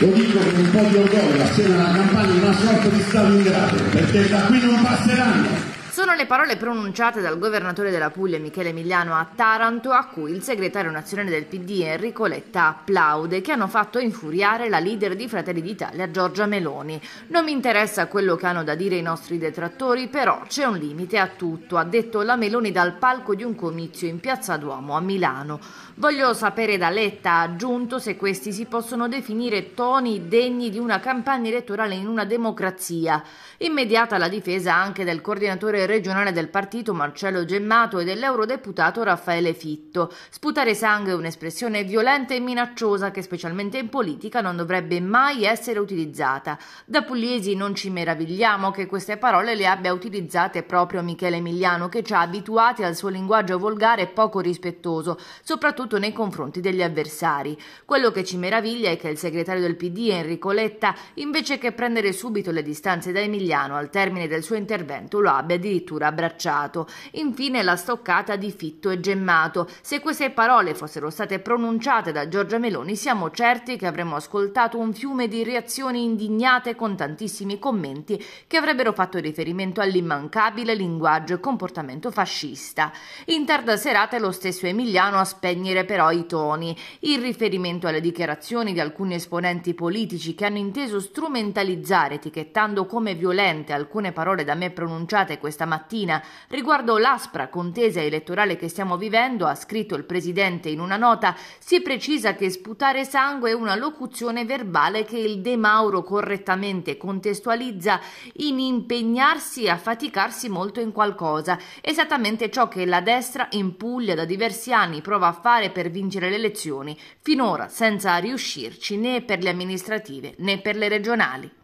Lo dico con un po' di orgoglio, assieme alla campagna una sorta di Stalingrado, perché da qui non passeranno. Sono le parole pronunciate dal governatore della Puglia Michele Emiliano a Taranto, a cui il segretario nazionale del PD Enrico Letta applaude, che hanno fatto infuriare la leader di Fratelli d'Italia Giorgia Meloni. Non mi interessa quello che hanno da dire i nostri detrattori, però c'è un limite a tutto, ha detto la Meloni dal palco di un comizio in Piazza Duomo a Milano. Voglio sapere da Letta, ha aggiunto, se questi si possono definire toni degni di una campagna elettorale in una democrazia. Immediata la difesa anche del coordinatore regionale del partito Marcello Gemmato e dell'eurodeputato Raffaele Fitto. Sputare sangue è un'espressione violenta e minacciosa che specialmente in politica non dovrebbe mai essere utilizzata. Da pugliesi non ci meravigliamo che queste parole le abbia utilizzate proprio Michele Emiliano che ci ha abituati al suo linguaggio volgare e poco rispettoso, soprattutto nei confronti degli avversari. Quello che ci meraviglia è che il segretario del PD Enrico Letta, invece che prendere subito le distanze da Emiliano al termine del suo intervento, lo abbia addirittura addirittura abbracciato. Infine la stoccata di Fitto e Gemmato. Se queste parole fossero state pronunciate da Giorgia Meloni, siamo certi che avremmo ascoltato un fiume di reazioni indignate con tantissimi commenti che avrebbero fatto riferimento all'immancabile linguaggio e comportamento fascista. In tarda serata è lo stesso Emiliano a spegnere però i toni. Il riferimento alle dichiarazioni di alcuni esponenti politici che hanno inteso strumentalizzare etichettando come violente alcune parole da me pronunciate questa mattina. Riguardo l'aspra contesa elettorale che stiamo vivendo, ha scritto il Presidente in una nota, si precisa che sputare sangue è una locuzione verbale che il De Mauro correttamente contestualizza. In impegnarsi a faticarsi molto in qualcosa, esattamente ciò che la destra in Puglia da diversi anni prova a fare per vincere le elezioni, finora senza riuscirci né per le amministrative né per le regionali.